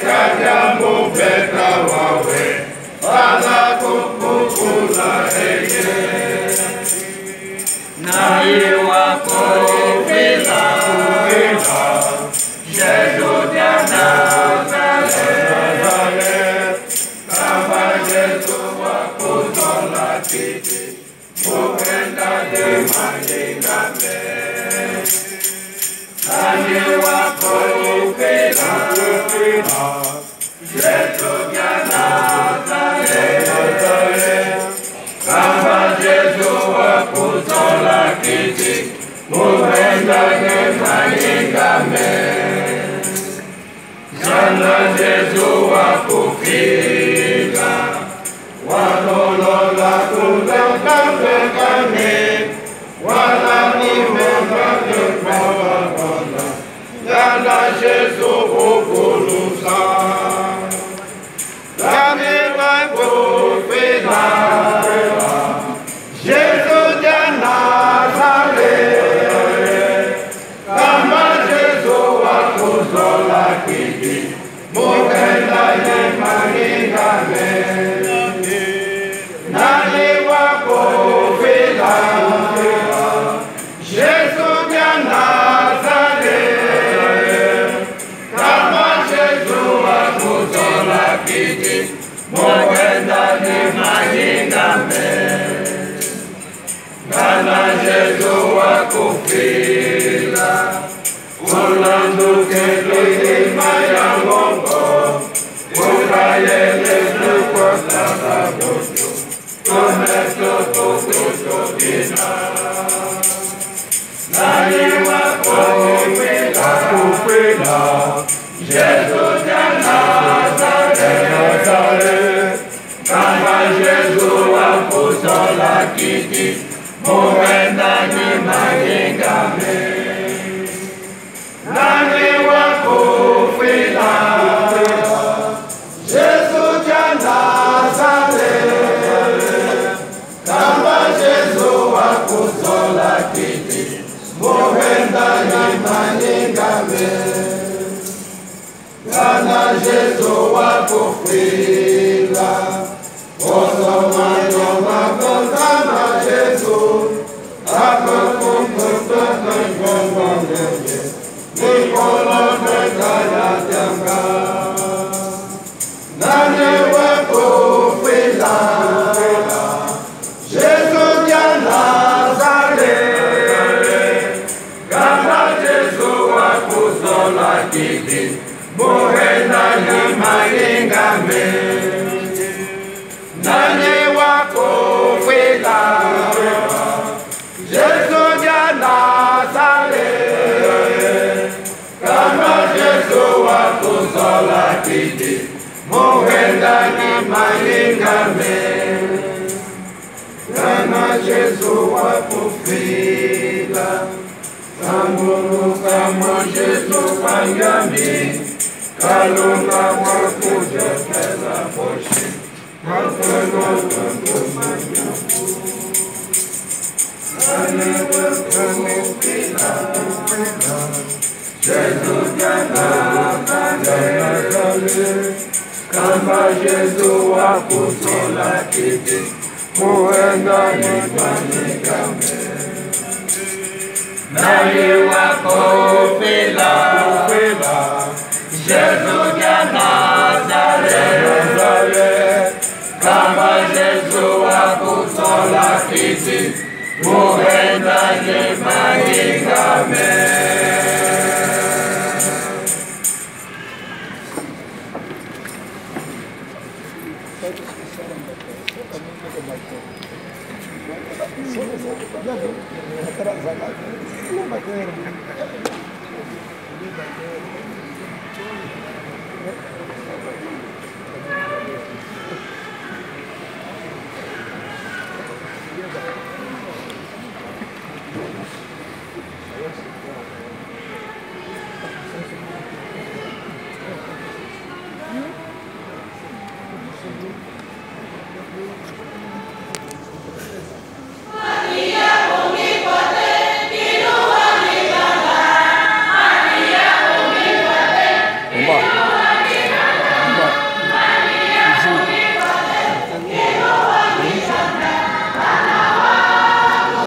Kaja mubeka wawe Fala kukukula eye Naye wako vila Jesu jana demanyingame Nani wako kiti Mukenda yemaningame Nani Tumetotukutubina Nani wako kupila ni mahingame Kana Jesu wakufila wakuzola kiti Muhenda ni maingame Nani wakufila Jesu jana Nazareth. Kama Jesu wakuzola kiti Muhenda ni maingame Kama Jesu wakufila Sambulu kama Jesu pangami Kalunga wakuja pesa poshi Makono wakumanya Ane wakufila Jesu jana Nazareth Kama Jesu wakuzola kiti Muenda nifanyikame Nani wako kama kiti. Thank you. Jadi, saya terasa lagi. Ia macam